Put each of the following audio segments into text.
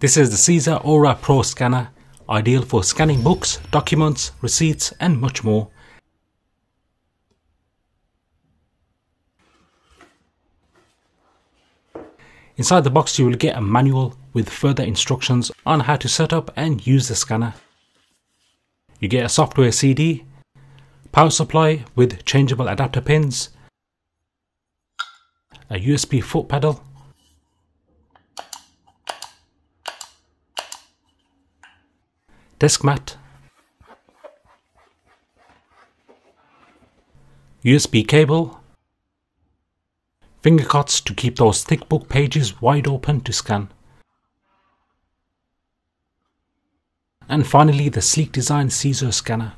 This is the CZUR Aura Pro scanner, ideal for scanning books, documents, receipts and much more. Inside the box you will get a manual with further instructions on how to set up and use the scanner. You get a software CD, power supply with changeable adapter pins, a USB foot pedal, desk mat, USB cable, finger cuts to keep those thick book pages wide open to scan. And finally the sleek design CZUR scanner.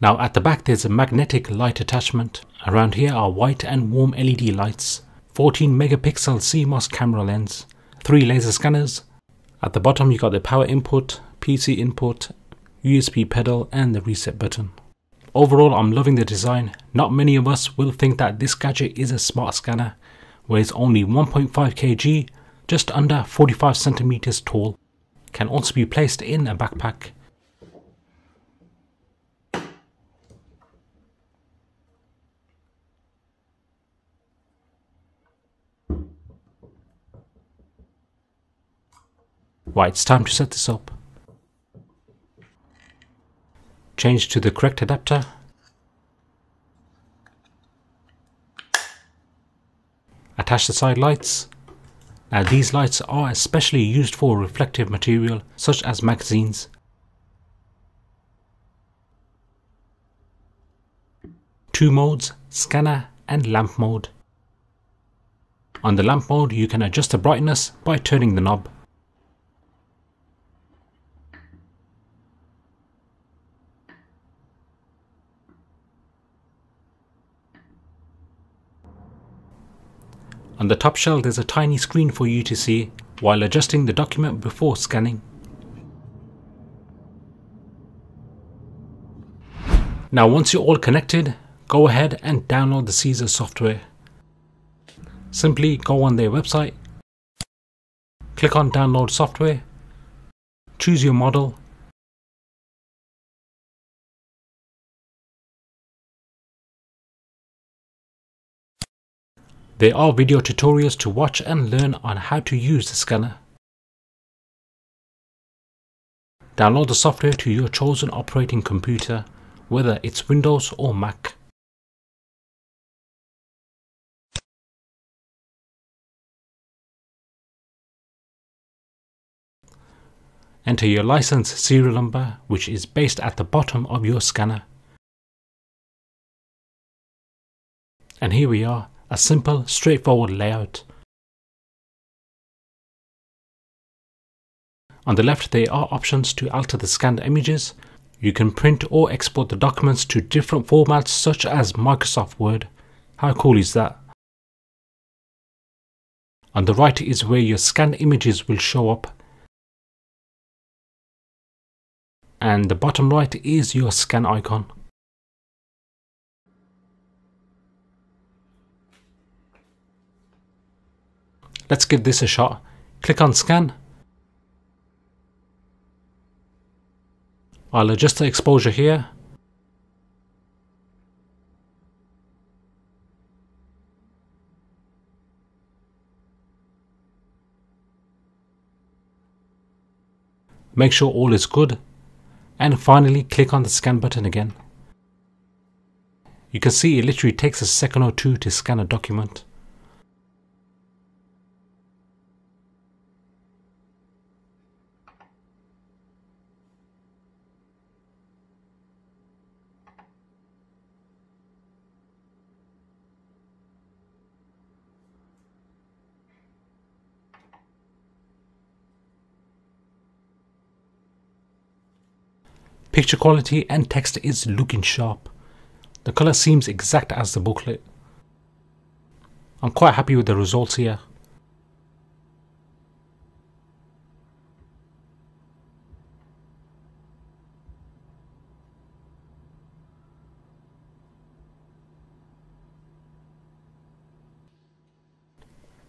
Now at the back there's a magnetic light attachment. Around here are white and warm LED lights, 14 megapixel CMOS camera lens, 3 laser scanners. At the bottom you got the power input, PC input, USB pedal and the reset button. Overall I'm loving the design. Not many of us will think that this gadget is a smart scanner, weighs only 1.5 kg, just under 45 centimeters tall, can also be placed in a backpack Right, it's time to set this up. Change to the correct adapter. Attach the side lights. Now these lights are especially used for reflective material such as magazines. Two modes, scanner and lamp mode. On the lamp mode you can adjust the brightness by turning the knob. On the top shell there's a tiny screen for you to see while adjusting the document before scanning. Now once you're all connected, go ahead and download the CZUR software. Simply go on their website, click on download software, choose your model There are video tutorials to watch and learn on how to use the scanner. Download the software to your chosen operating computer, whether it's Windows or Mac. Enter your license serial number, which is based at the bottom of your scanner. And here we are, a simple, straightforward layout. On the left there are options to alter the scanned images. You can print or export the documents to different formats such as Microsoft Word. How cool is that? On the right is where your scanned images will show up. And the bottom right is your scan icon. Let's give this a shot. Click on scan. I'll adjust the exposure here. Make sure all is good and finally click on the scan button again. You can see it literally takes a second or two to scan a document. Picture quality and text is looking sharp. The colour seems exact as the booklet. I'm quite happy with the results here.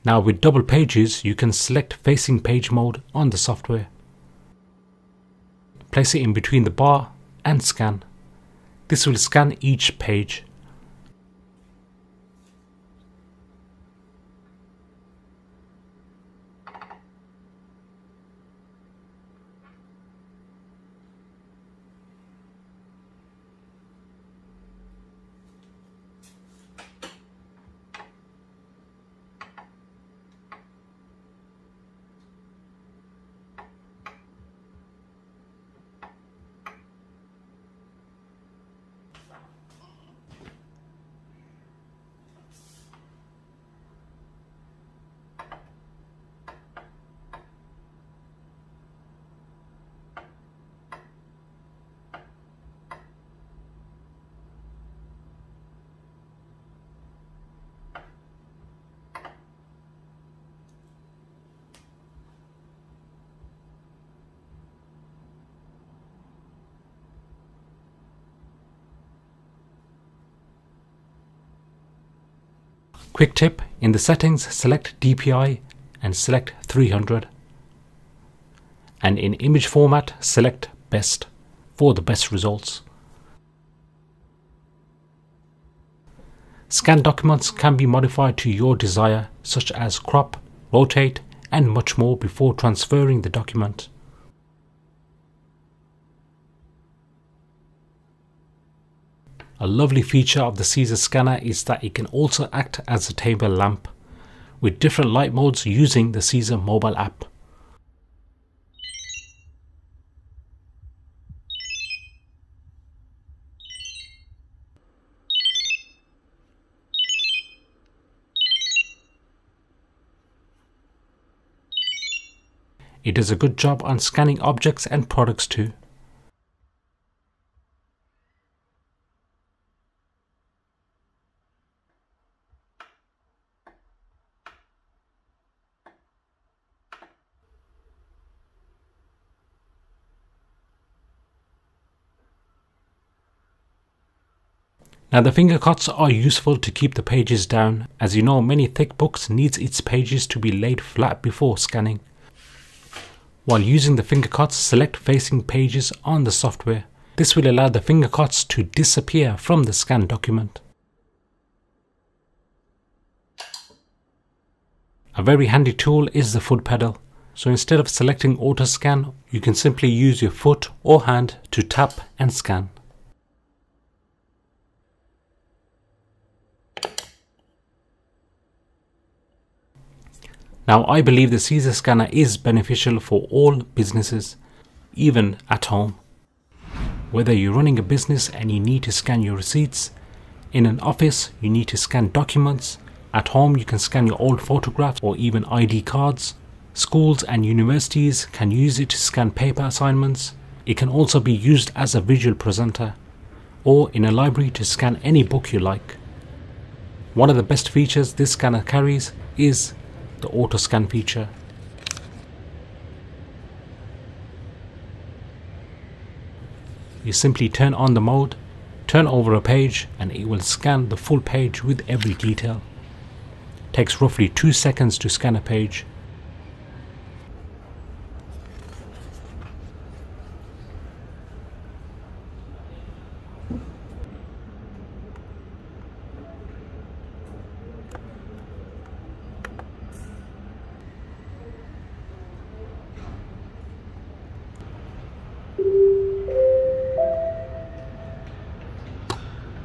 Now with double pages you can select facing page mode on the software. Place it in between the bar and scan. This will scan each page. Quick tip, in the settings select DPI and select 300 and in image format select best for the best results. Scan documents can be modified to your desire such as crop, rotate and much more before transferring the document. A lovely feature of the CZUR scanner is that it can also act as a table lamp with different light modes using the CZUR mobile app. It does a good job on scanning objects and products too. Now the finger cuts are useful to keep the pages down, as you know many thick books needs its pages to be laid flat before scanning. While using the finger cuts, select facing pages on the software. This will allow the finger cuts to disappear from the scan document. A very handy tool is the foot pedal. So instead of selecting auto scan, you can simply use your foot or hand to tap and scan. Now I believe the CZUR scanner is beneficial for all businesses, even at home. Whether you're running a business and you need to scan your receipts, in an office you need to scan documents, at home you can scan your old photographs or even ID cards, schools and universities can use it to scan paper assignments, it can also be used as a visual presenter, or in a library to scan any book you like. One of the best features this scanner carries is the auto scan feature. You simply turn on the mode, turn over a page and it will scan the full page with every detail. Takes roughly 2 seconds to scan a page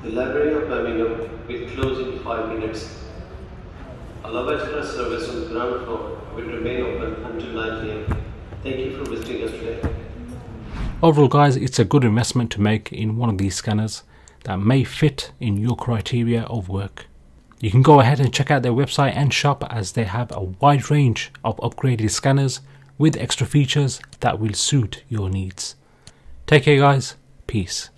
The Library of Birmingham will close in five minutes. A Love Express service on the ground floor will remain open until 9 pm. Thank you for visiting us today. Overall guys, it's a good investment to make in one of these scanners that may fit in your criteria of work. You can go ahead and check out their website and shop as they have a wide range of upgraded scanners with extra features that will suit your needs. Take care guys, peace.